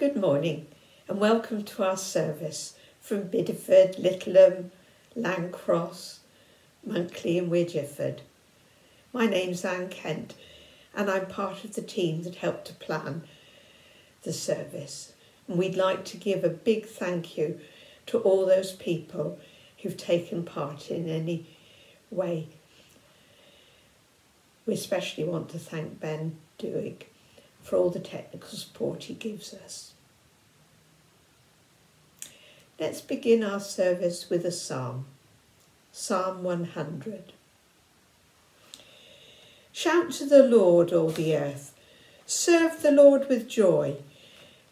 Good morning and welcome to our service from Bideford, Littleham, Landcross, Monkleigh and Weare Giffard. My name's Anne Kent and I'm part of the team that helped to plan the service. And we'd like to give a big thank you to all those people who've taken part in any way. We especially want to thank Ben Dewig for all the technical support he gives us. Let's begin our service with a psalm. Psalm 100. Shout to the Lord, all the earth. Serve the Lord with joy.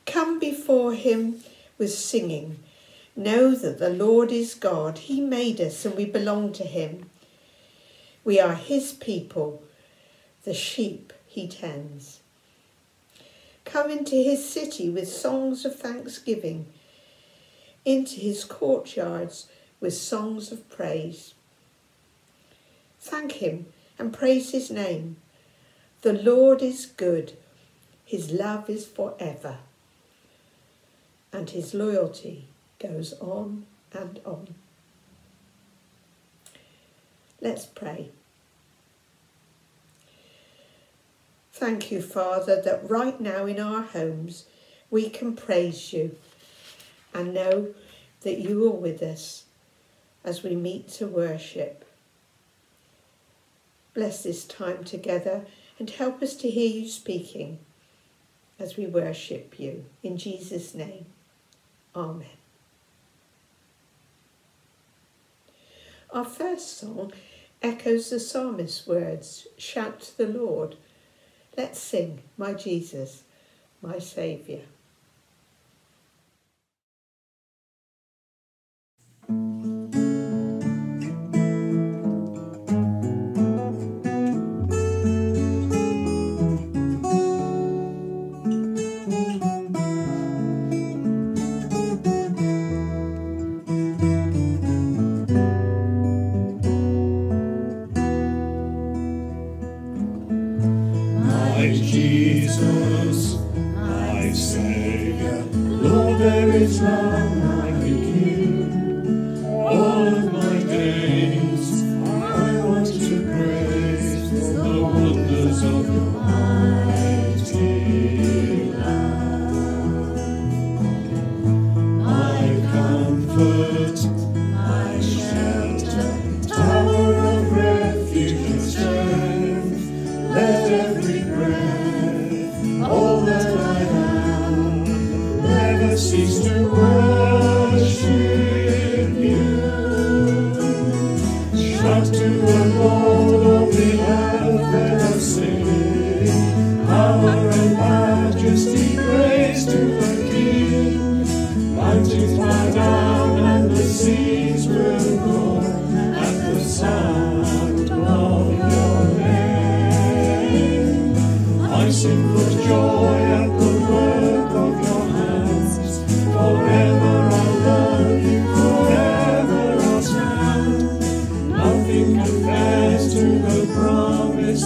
Come before him with singing. Know that the Lord is God. He made us and we belong to him. We are his people, the sheep he tends. Come into his city with songs of thanksgiving, into his courtyards with songs of praise. Thank him and praise his name. The Lord is good, his love is forever, and his loyalty goes on and on. Let's pray. Thank you, Father, that right now in our homes we can praise you and know that you are with us as we meet to worship. Bless this time together and help us to hear you speaking as we worship you. In Jesus' name, Amen. Our first song echoes the psalmist's words, Shout to the Lord, Let's sing, My Jesus, my Saviour. Mm-hmm.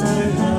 Forever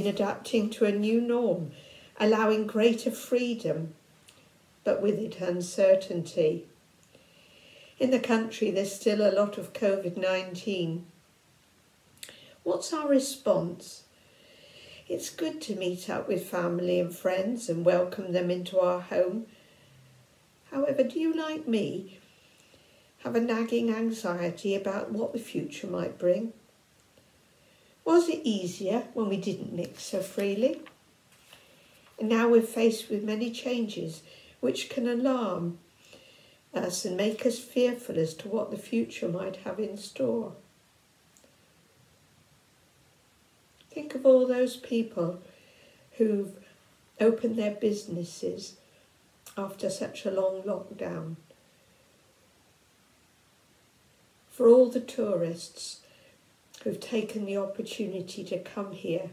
been adapting to a new norm, allowing greater freedom, but with it uncertainty. In the country, there's still a lot of COVID 19. What's our response? It's good to meet up with family and friends and welcome them into our home. However, do you, like me, have a nagging anxiety about what the future might bring? Was it easier when we didn't mix so freely? And now we're faced with many changes which can alarm us and make us fearful as to what the future might have in store. Think of all those people who've opened their businesses after such a long lockdown. For all the tourists who've taken the opportunity to come here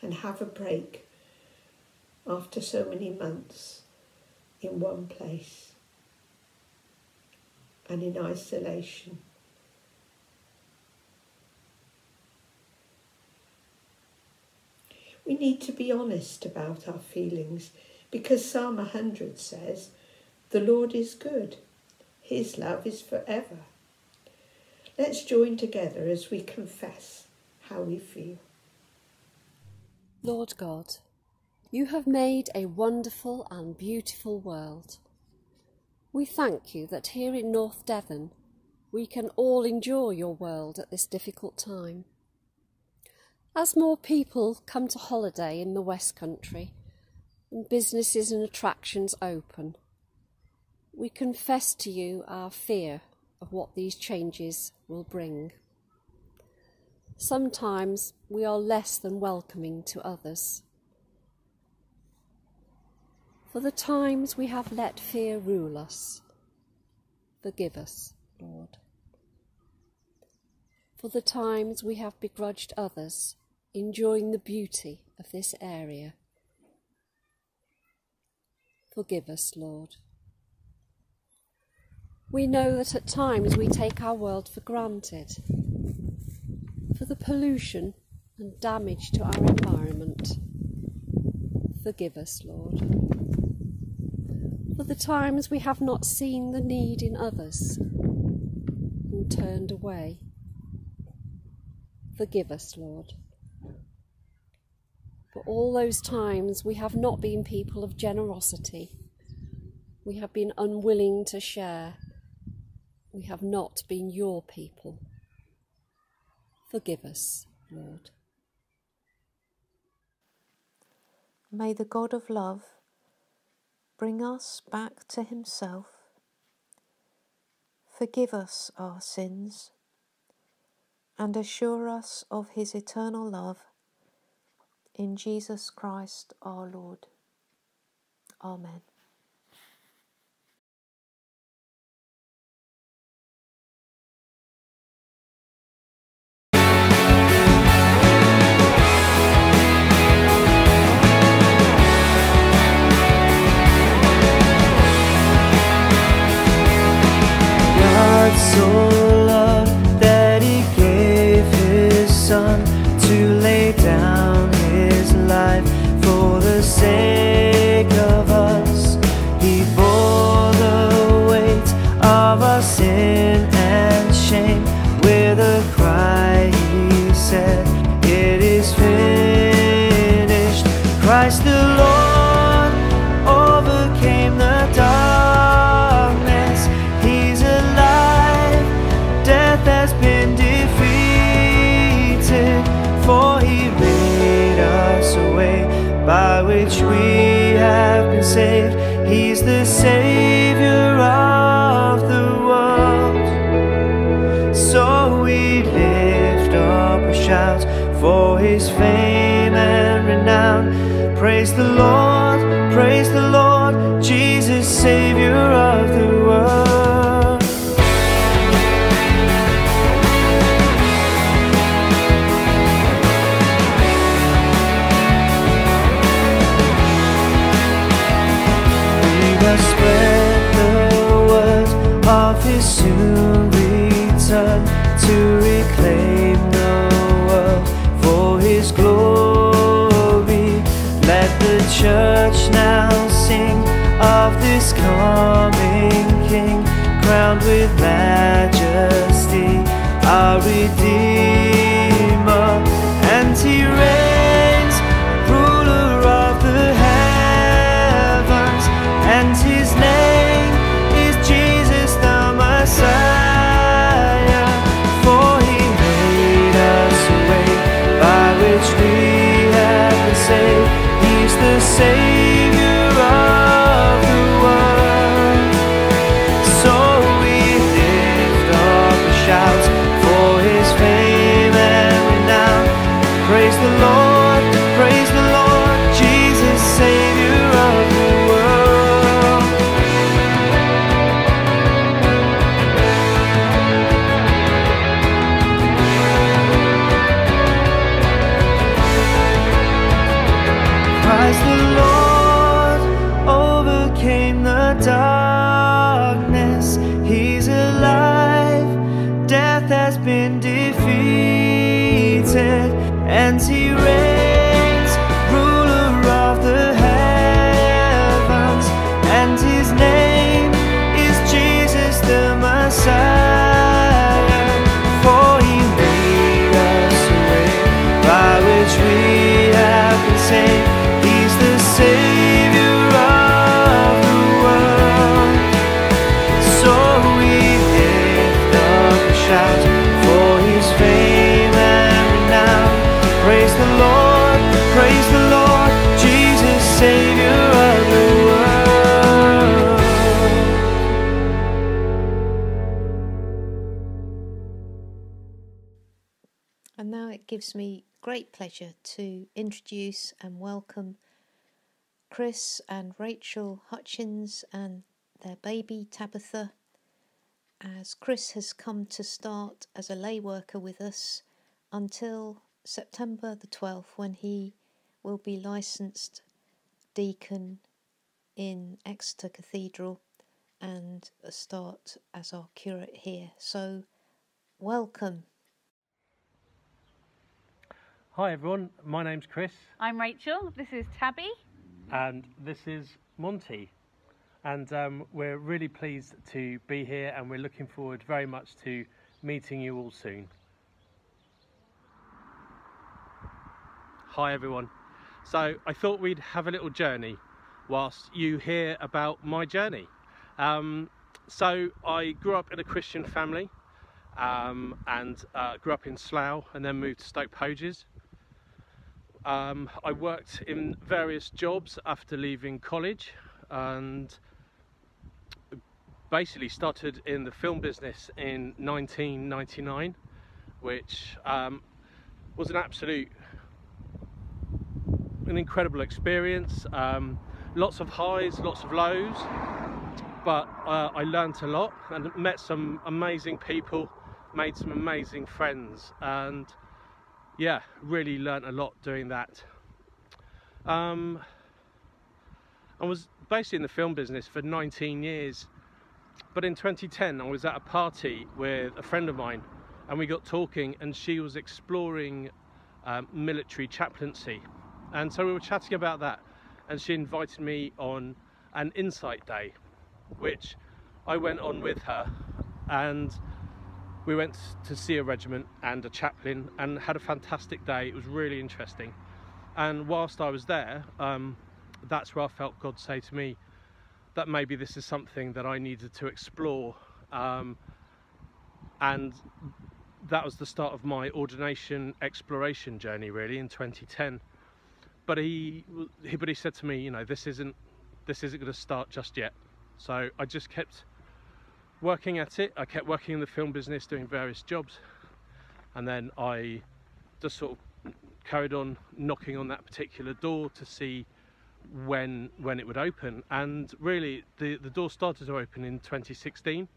and have a break after so many months in one place and in isolation. We need to be honest about our feelings because Psalm 100 says, The Lord is good, His love is forever. Let's join together as we confess how we feel. Lord God, you have made a wonderful and beautiful world. We thank you that here in North Devon we can all enjoy your world at this difficult time. As more people come to holiday in the West Country and businesses and attractions open, we confess to you our fear of what these changes will bring. Sometimes we are less than welcoming to others. For the times we have let fear rule us, forgive us, Lord. For the times we have begrudged others enjoying the beauty of this area, forgive us, Lord. We know that at times we take our world for granted. For the pollution and damage to our environment, forgive us, Lord. For the times we have not seen the need in others and turned away, forgive us, Lord. For all those times we have not been people of generosity, we have been unwilling to share we have not been your people. Forgive us, Lord. May the God of love bring us back to Himself. Forgive us our sins and assure us of His eternal love in Jesus Christ our Lord. Amen. With majesty, gives me great pleasure to introduce and welcome Chris and Rachel Hutchins and their baby Tabitha, as Chris has come to start as a lay worker with us until September the 12th when he will be licensed deacon in Exeter Cathedral and start as our curate here. So, welcome. Hi everyone, my name's Chris I'm Rachel. This is Tabby. and this is Monty. And um, we're really pleased to be here and we're looking forward very much to meeting you all soon. Hi everyone. So I thought we'd have a little journey whilst you hear about my journey. Um, so I grew up in a Christian family um, and uh, grew up in Slough and then moved to Stoke Poges. Um, I worked in various jobs after leaving college and basically started in the film business in 1999, which um, was an absolute, an incredible experience. Um, lots of highs, lots of lows, but uh, I learnt a lot and met some amazing people, made some amazing friends, and yeah, really learnt a lot doing that. Um, I was basically in the film business for 19 years, but in 2010 I was at a party with a friend of mine, and we got talking, and she was exploring um, military chaplaincy, and so we were chatting about that, and she invited me on an insight day, which I went on with her, and we went to see a regiment and a chaplain and had a fantastic day. It was really interesting. And whilst I was there, um, that's where I felt God say to me that maybe this is something that I needed to explore. Um, and that was the start of my ordination exploration journey, really, in 2010. But he, he but he said to me, you know, this isn't this isn't going to start just yet. So I just kept working at it. I kept working in the film business, doing various jobs, and then I just sort of carried on knocking on that particular door to see when when it would open. And really the the door started to open in 2016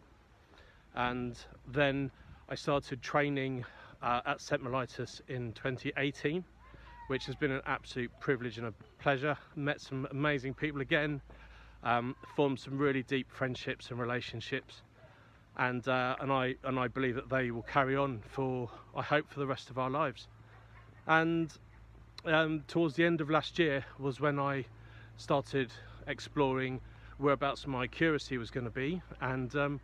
and then I started training uh, at St Mellitus in 2018 which has been an absolute privilege and a pleasure. Met some amazing people again um, formed some really deep friendships and relationships and uh, and I and I believe that they will carry on for I hope for the rest of our lives. And um, towards the end of last year was when I started exploring whereabouts my curacy was going to be and um,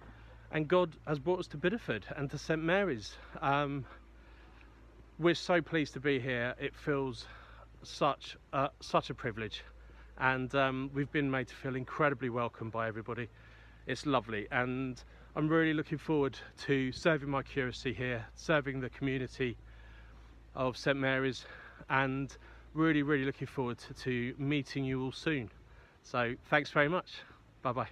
and God has brought us to Bideford and to St Mary's. Um, we're so pleased to be here. It feels such uh, such a privilege. And um, we've been made to feel incredibly welcome by everybody it's lovely and I'm really looking forward to serving my curacy here serving the community of St Mary's and really really looking forward to, to meeting you all soon so thanks very much bye bye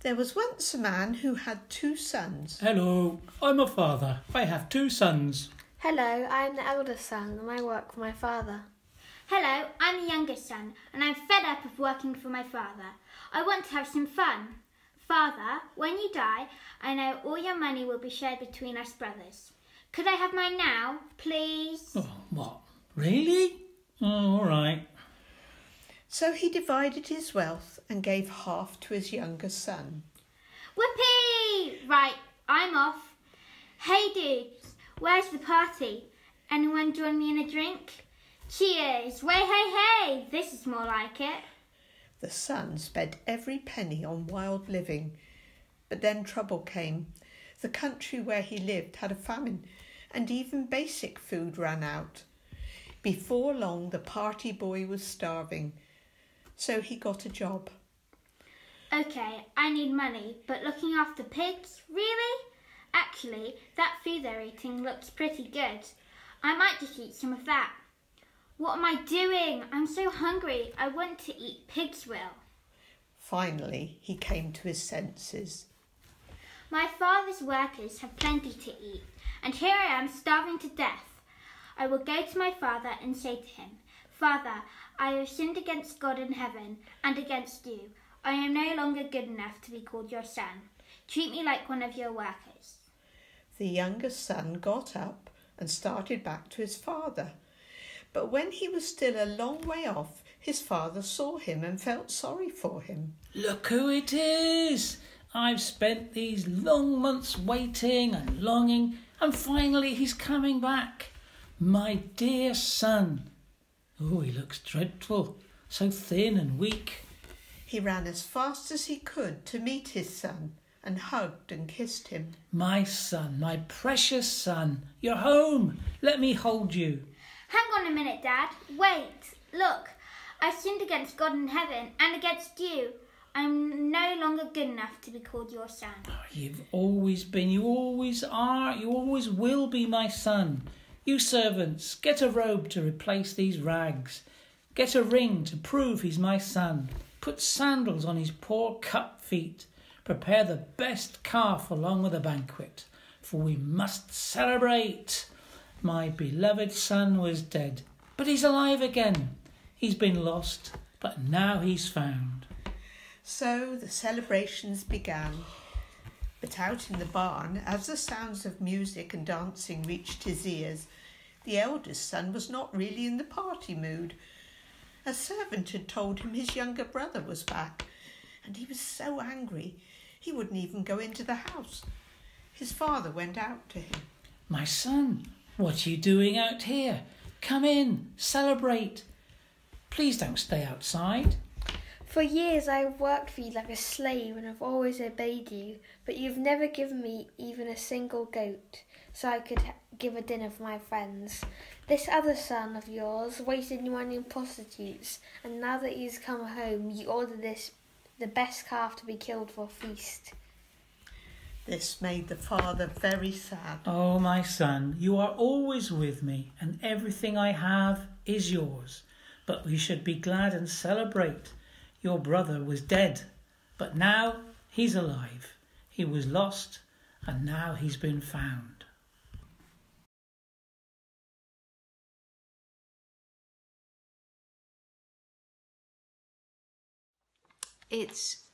There was once a man who had two sons. Hello, I'm a father. I have two sons. Hello, I'm the eldest son and I work for my father. Hello, I'm the youngest son and I'm fed up of working for my father. I want to have some fun. Father, when you die, I know all your money will be shared between us brothers. Could I have mine now, please? Oh, what? Really? Oh, all right. So he divided his wealth and gave half to his younger son. Whoopee! Right, I'm off. Hey dudes, where's the party? Anyone join me in a drink? Cheers! Way hey hey! This is more like it. The son spent every penny on wild living, but then trouble came. The country where he lived had a famine, and even basic food ran out. Before long, the party boy was starving, so he got a job. Okay, I need money, but looking after pigs? Really? Actually, that food they're eating looks pretty good. I might just eat some of that. What am I doing? I'm so hungry. I want to eat pig's will. Finally, he came to his senses. My father's workers have plenty to eat, and here I am starving to death. I will go to my father and say to him, Father, I have sinned against God in heaven and against you. I am no longer good enough to be called your son. Treat me like one of your workers. The younger son got up and started back to his father. But when he was still a long way off, his father saw him and felt sorry for him. Look who it is! I've spent these long months waiting and longing, and finally he's coming back. My dear son. Oh, he looks dreadful, so thin and weak. He ran as fast as he could to meet his son and hugged and kissed him. My son, my precious son, you're home. Let me hold you. Hang on a minute, Dad. Wait. Look, I sinned against God in heaven and against you. I'm no longer good enough to be called your son. Ah, you've always been, you always are, you always will be my son. You servants, get a robe to replace these rags. Get a ring to prove he's my son. Put sandals on his poor cut feet. Prepare the best calf along with the banquet, for we must celebrate. My beloved son was dead, but he's alive again. He's been lost, but now he's found. So the celebrations began. But out in the barn, as the sounds of music and dancing reached his ears, the eldest son was not really in the party mood. A servant had told him his younger brother was back, and he was so angry he wouldn't even go into the house. His father went out to him. My son, what are you doing out here? Come in, celebrate. Please don't stay outside. For years I have worked for you like a slave and have always obeyed you, but you've never given me even a single goat, so I could give a dinner for my friends. This other son of yours wasted money on prostitutes, and now that he's come home, you order this the best calf to be killed for a feast. This made the father very sad. Oh, my son, you are always with me, and everything I have is yours. But we should be glad and celebrate. Your brother was dead, but now he's alive. He was lost, and now he's been found. It's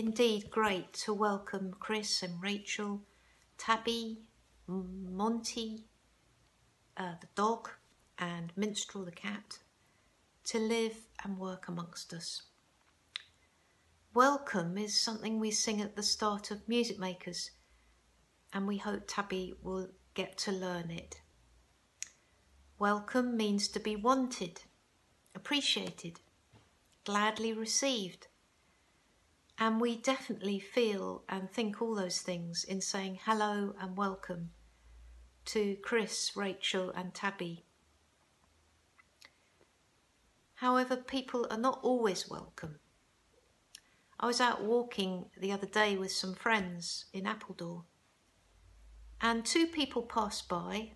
indeed great to welcome Chris and Rachel, Tabby, Monty, uh, the dog, and Minstrel the cat to live and work amongst us. Welcome is something we sing at the start of Music Makers, and we hope Tabby will get to learn it. Welcome means to be wanted, appreciated, gladly received. And we definitely feel and think all those things in saying hello and welcome to Chris, Rachel, and Tabby. However, people are not always welcome. I was out walking the other day with some friends in Appledore, and two people passed by,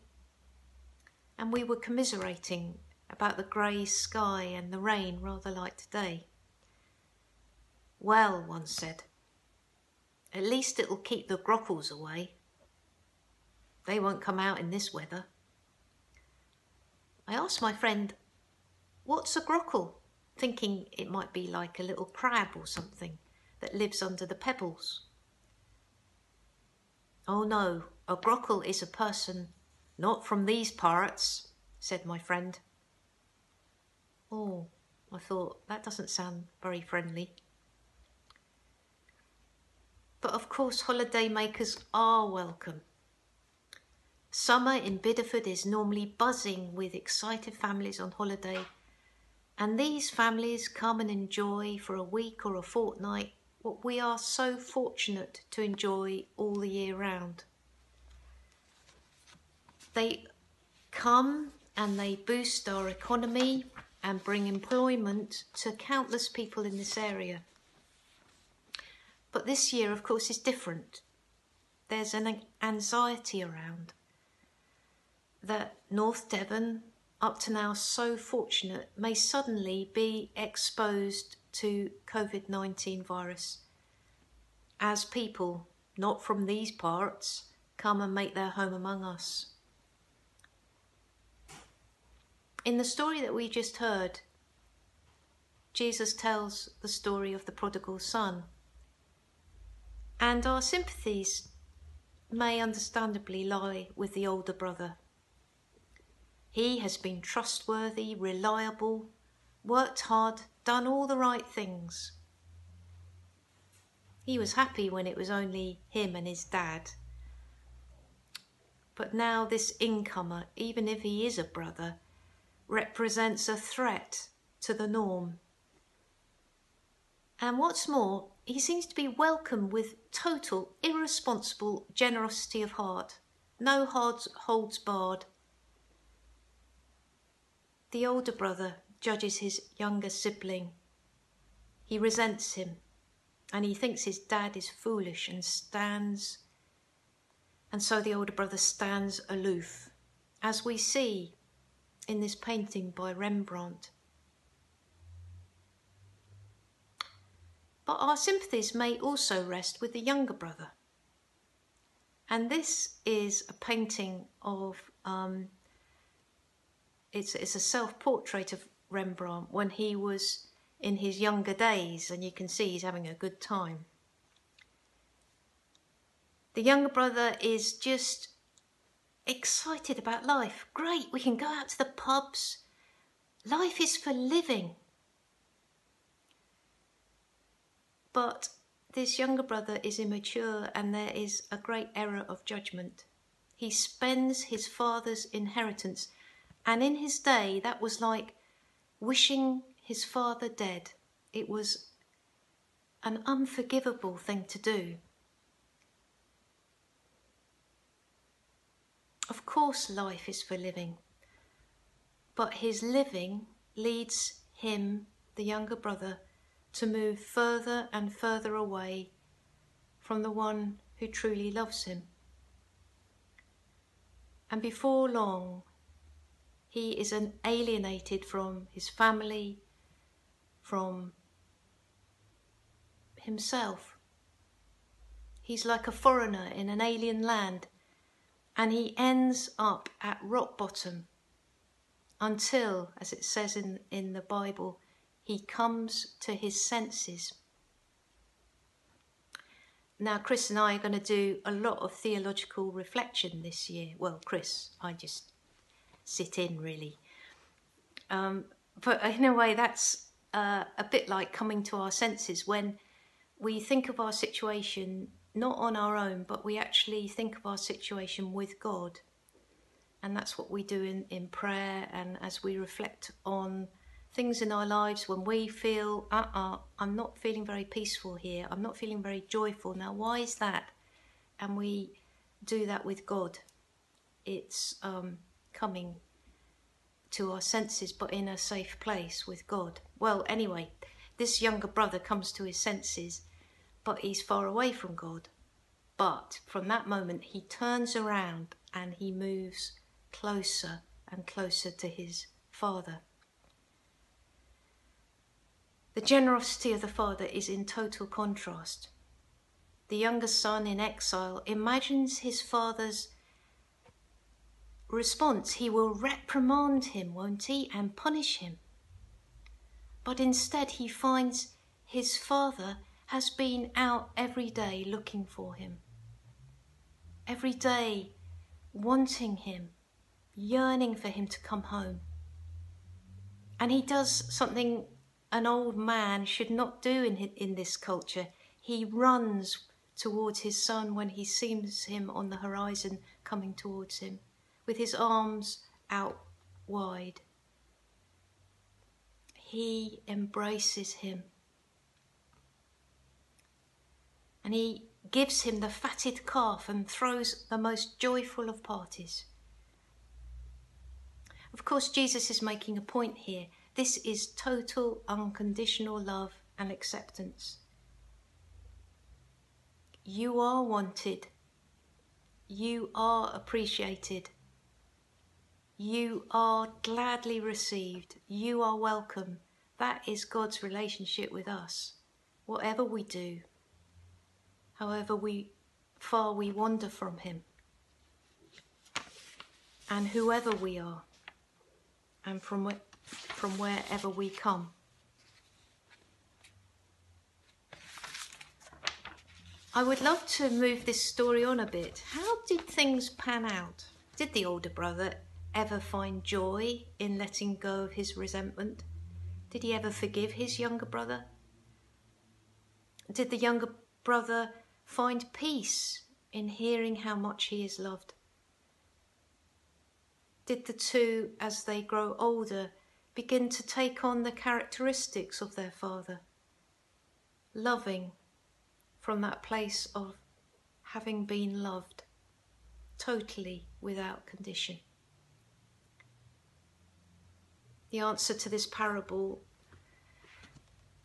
and we were commiserating about the grey sky and the rain rather like today. Well, one said, at least it'll keep the grockles away. They won't come out in this weather. I asked my friend, What's a grockle? thinking it might be like a little crab or something that lives under the pebbles. Oh no, a grockle is a person not from these parts, said my friend. Oh, I thought, that doesn't sound very friendly. But of course, holiday makers are welcome. Summer in Bideford is normally buzzing with excited families on holiday and these families come and enjoy for a week or a fortnight what we are so fortunate to enjoy all the year round. They come and they boost our economy and bring employment to countless people in this area. But this year, of course, is different. There's an anxiety around that North Devon up to now so fortunate may suddenly be exposed to COVID 19 virus as people not from these parts come and make their home among us. In the story that we just heard, Jesus tells the story of the prodigal son. And our sympathies may understandably lie with the older brother he has been trustworthy, reliable, worked hard, done all the right things. He was happy when it was only him and his dad. But now this incomer, even if he is a brother, represents a threat to the norm. And what's more, he seems to be welcomed with total, irresponsible generosity of heart, no hard holds barred. The older brother judges his younger sibling. He resents him and he thinks his dad is foolish and stands. And so the older brother stands aloof, as we see in this painting by Rembrandt. But our sympathies may also rest with the younger brother. And this is a painting of um, it's it's a self-portrait of Rembrandt when he was in his younger days, and you can see he's having a good time. The younger brother is just excited about life. Great, we can go out to the pubs. Life is for living. But this younger brother is immature and there is a great error of judgment. He spends his father's inheritance and in his day, that was like wishing his father dead. It was an unforgivable thing to do. Of course, life is for living, but his living leads him, the younger brother, to move further and further away from the one who truly loves him. And before long, he is an alienated from his family, from himself. He's like a foreigner in an alien land, and he ends up at rock bottom until, as it says in, in the Bible, he comes to his senses. now, Chris and I are going to do a lot of theological reflection this year. Well, Chris, I just sit in really. Um, but in a way, that's uh, a bit like coming to our senses when we think of our situation not on our own, but we actually think of our situation with God. And that's what we do in, in prayer and as we reflect on things in our lives when we feel, uh uh-uh, uh, I'm not feeling very peaceful here, I'm not feeling very joyful. Now, why is that? And we do that with God. It's um, coming to our senses, but in a safe place with God. Well, anyway, this younger brother comes to his senses, but he's far away from God. But from that moment, he turns around and he moves closer and closer to his father. The generosity of the father is in total contrast. The younger son in exile imagines his father's response. He will reprimand him, won't he, and punish him. But instead, he finds his father has been out every day looking for him, every day wanting him, yearning for him to come home. And he does something an old man should not do in, in this culture. He runs towards his son when he sees him on the horizon coming towards him, with his arms out wide. He embraces him. And he gives him the fatted calf and throws the most joyful of parties. Of course, Jesus is making a point here this is total unconditional love and acceptance. You are wanted. You are appreciated. You are gladly received. You are welcome. That is God's relationship with us. Whatever we do, however we far we wander from Him, and whoever we are, and from from wherever we come. I would love to move this story on a bit. How did things pan out? Did the older brother ever find joy in letting go of his resentment? Did he ever forgive his younger brother? Did the younger brother find peace in hearing how much he is loved? Did the two, as they grow older, begin to take on the characteristics of their father, loving from that place of having been loved totally without condition. The answer to this parable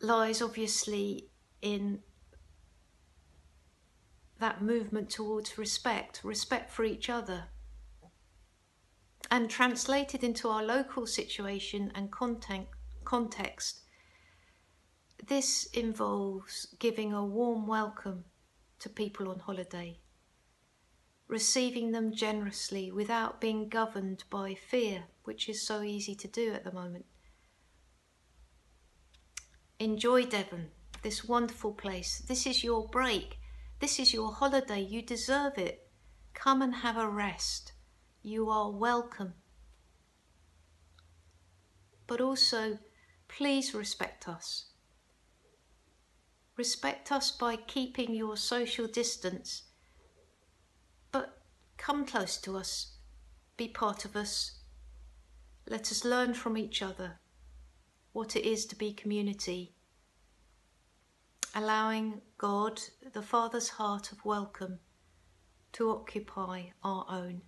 lies obviously in that movement towards respect, respect for each other, and translated into our local situation and context, this involves giving a warm welcome to people on holiday, receiving them generously without being governed by fear, which is so easy to do at the moment. Enjoy Devon, this wonderful place. This is your break. This is your holiday. You deserve it. Come and have a rest. You are welcome. But also, please respect us. Respect us by keeping your social distance, but come close to us, be part of us. Let us learn from each other what it is to be community, allowing God, the Father's heart of welcome, to occupy our own.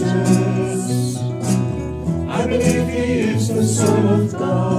I believe he is the Son of again.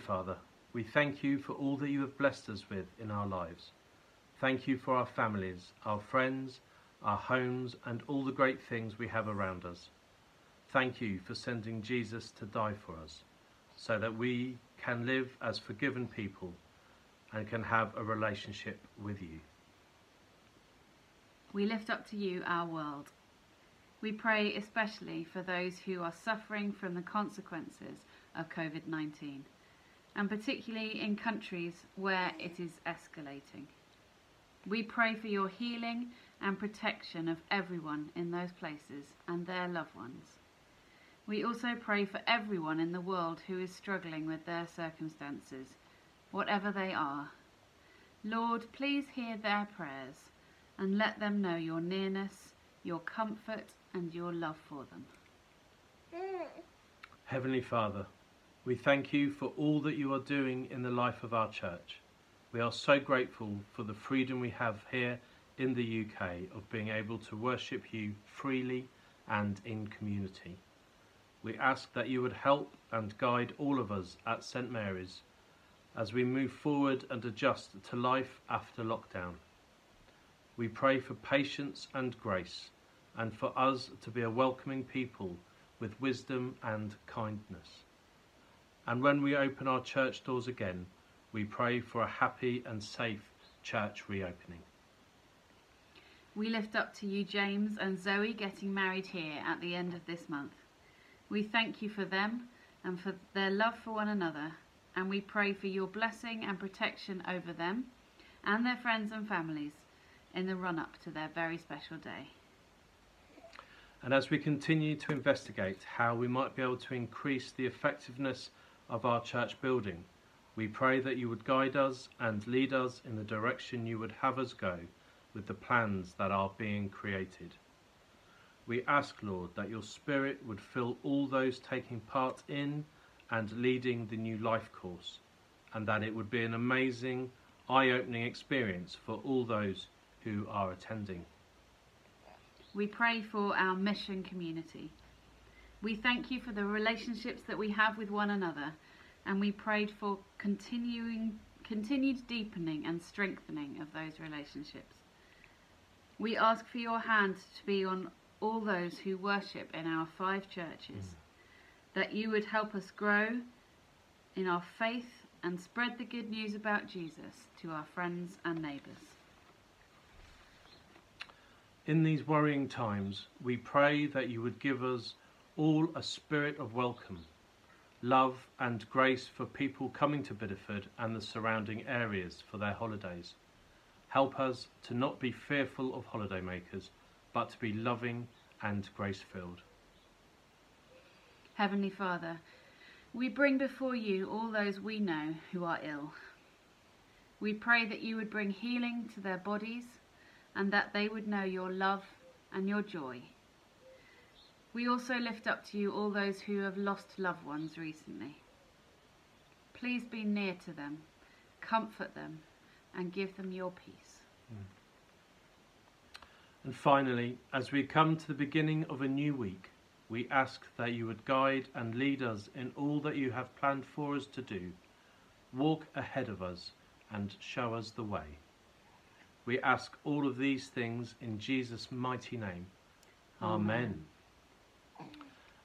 Father, we thank you for all that you have blessed us with in our lives. Thank you for our families, our friends, our homes, and all the great things we have around us. Thank you for sending Jesus to die for us, so that we can live as forgiven people and can have a relationship with you. We lift up to you our world. We pray especially for those who are suffering from the consequences of COVID 19, and particularly in countries where it is escalating. We pray for your healing and protection of everyone in those places and their loved ones. We also pray for everyone in the world who is struggling with their circumstances, whatever they are. Lord, please hear their prayers and let them know your nearness, your comfort, and your love for them. Mm. Heavenly Father, we thank you for all that you are doing in the life of our church. We are so grateful for the freedom we have here in the UK of being able to worship you freely and in community. We ask that you would help and guide all of us at St Mary's as we move forward and adjust to life after lockdown. We pray for patience and grace and for us to be a welcoming people with wisdom and kindness. And when we open our church doors again, we pray for a happy and safe church reopening. We lift up to you James and Zoe getting married here at the end of this month. We thank you for them and for their love for one another, and we pray for your blessing and protection over them and their friends and families in the run up to their very special day. And as we continue to investigate how we might be able to increase the effectiveness of our church building, we pray that you would guide us and lead us in the direction you would have us go with the plans that are being created. We ask, Lord, that your Spirit would fill all those taking part in and leading the new life course, and that it would be an amazing, eye opening experience for all those who are attending. We pray for our mission community. We thank you for the relationships that we have with one another, and we prayed for continuing, continued deepening and strengthening of those relationships. We ask for your hand to be on all those who worship in our five churches, mm. that you would help us grow in our faith and spread the good news about Jesus to our friends and neighbours. In these worrying times, we pray that you would give us all a spirit of welcome, love and grace for people coming to Bideford and the surrounding areas for their holidays. Help us to not be fearful of holidaymakers, but to be loving and grace filled. Heavenly Father, we bring before you all those we know who are ill. We pray that you would bring healing to their bodies and that they would know your love and your joy. We also lift up to you all those who have lost loved ones recently. Please be near to them, comfort them, and give them your peace. Mm. And finally, as we come to the beginning of a new week, we ask that you would guide and lead us in all that you have planned for us to do. Walk ahead of us and show us the way. We ask all of these things in Jesus' mighty name. Amen.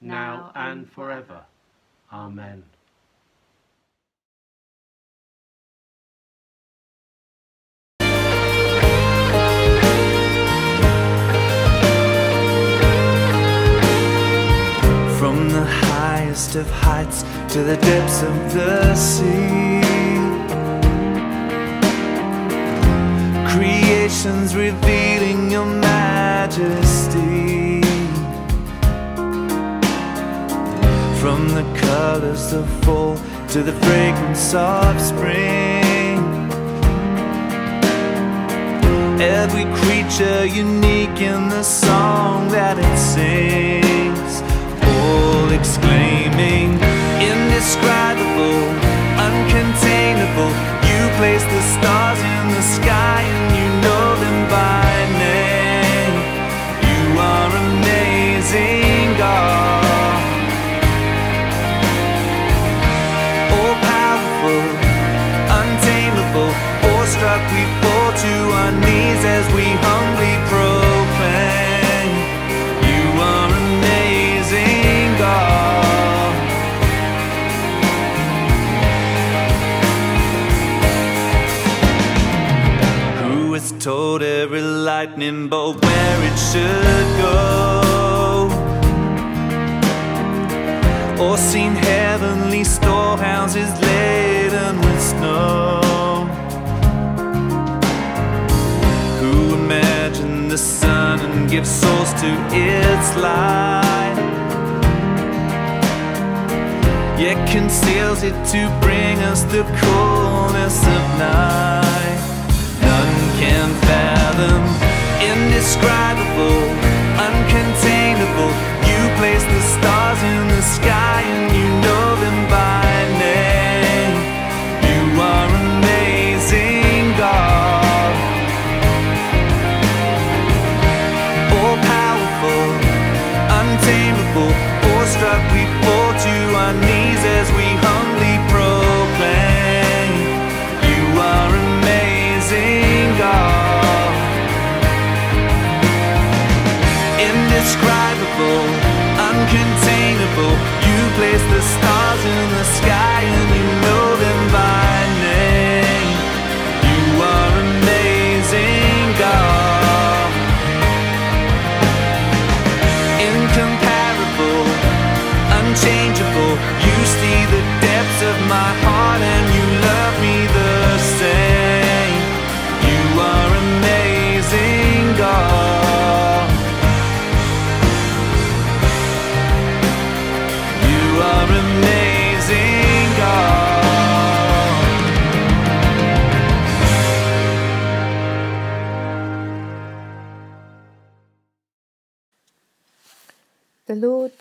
now and forever. Amen. From the highest of heights to the depths of the sea. Creations revealing your majesty. From the colors of fall to the fragrance of spring. Every creature unique in the song that it sings, all exclaiming, indescribable, uncontainable. You place the stars in the sky and you know them by our knees as we humbly. You are amazing, God. Who has told every lightning bolt where it should go? Or seen gives source to its light? Yet conceals it to bring us the coolness of night. None can fathom, indescribable, uncontainable. You place the stars in the sky and you know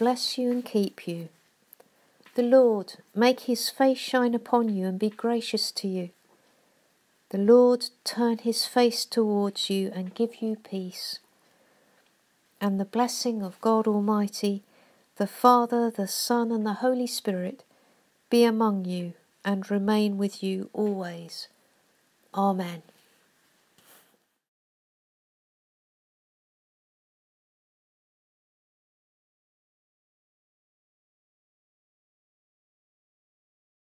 bless you and keep you. The Lord make his face shine upon you and be gracious to you. The Lord turn his face towards you and give you peace. And the blessing of God Almighty, the Father, the Son, and the Holy Spirit be among you and remain with you always. Amen.